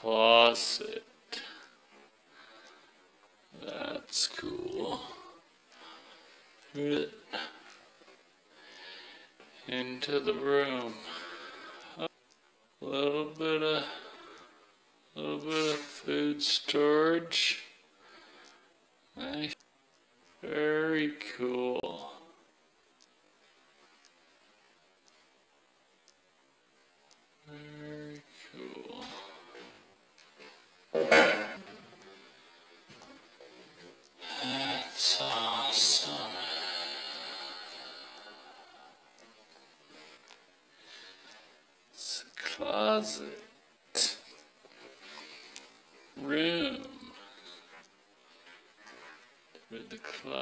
closet. That's cool. Into the room. A little bit of, little bit of food storage. Nice. Very cool. It's a closet. Room. With the closet.